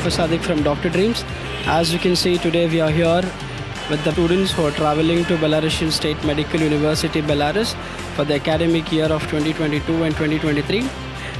Jafar Sadiq from Dr. Dreams. As you can see, today we are here with the students who are traveling to Belarusian State Medical University, Belarus for the academic year of 2022 and 2023.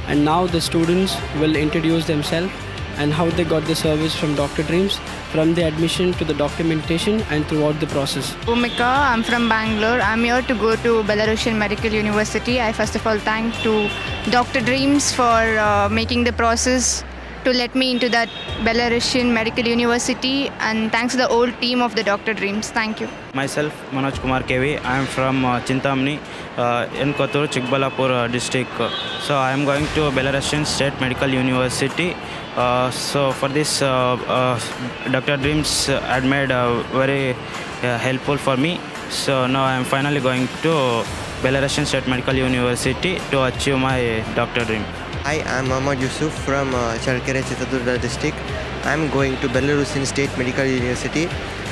And now the students will introduce themselves and how they got the service from Dr. Dreams from the admission to the documentation and throughout the process. Bhumika, I'm from Bangalore. I'm here to go to Belarusian Medical University. I first of all thank to Dr. Dreams for uh, making the process to let me into that Belarusian Medical University and thanks to the whole team of the Dr. Dreams. Thank you. Myself, Manoj Kumar KV. I am from uh, Chintamani uh, in Kotturu, Chikbalapur uh, district. So I am going to Belarusian State Medical University. Uh, so for this, uh, uh, Dr. Dreams had made very helpful for me. So now I am finally going to Belarusian State Medical University to achieve my doctor dream. Hi, I'm Muhammad Yusuf from uh, Challakere Chitradurga district. I'm going to Belarusian State Medical University.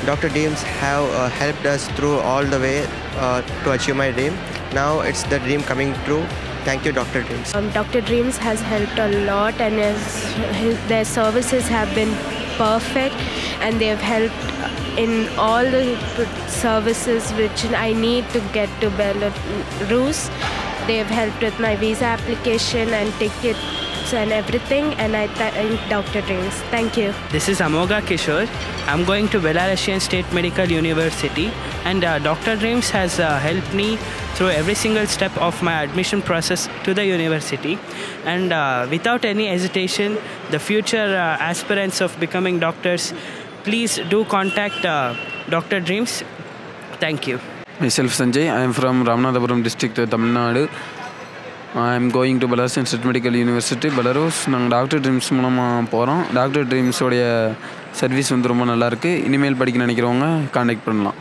Dr. Dreams have uh, helped us through all the way uh, to achieve my dream. Now it's the dream coming true. Thank you, Dr. Dreams. Um, Dr. Dreams has helped a lot, and his, their services have been perfect, and they have helped in all the services which I need to get to Belarus. They have helped with my visa application and tickets and everything, and I thank Dr. Dreams. Thank you. This is Amoga Kishore. I'm going to Belarusian State Medical University, and uh, Dr. Dreams has uh, helped me through every single step of my admission process to the university. And uh, without any hesitation, the future uh, aspirants of becoming doctors, please do contact uh, Dr. Dreams. Thank you. Myself Sanjay I am from Ramanathapuram district, Tamil I am going to Belarus institute medical university Belarus நாங்கள் doctor dreams மூலமாக போகிறோம் doctor ட்ரீம்ஸோடைய service வந்து ரொம்ப நல்லாயிருக்கு இனிமேல் படிக்க நினைக்கிறவங்க contact பண்ணலாம்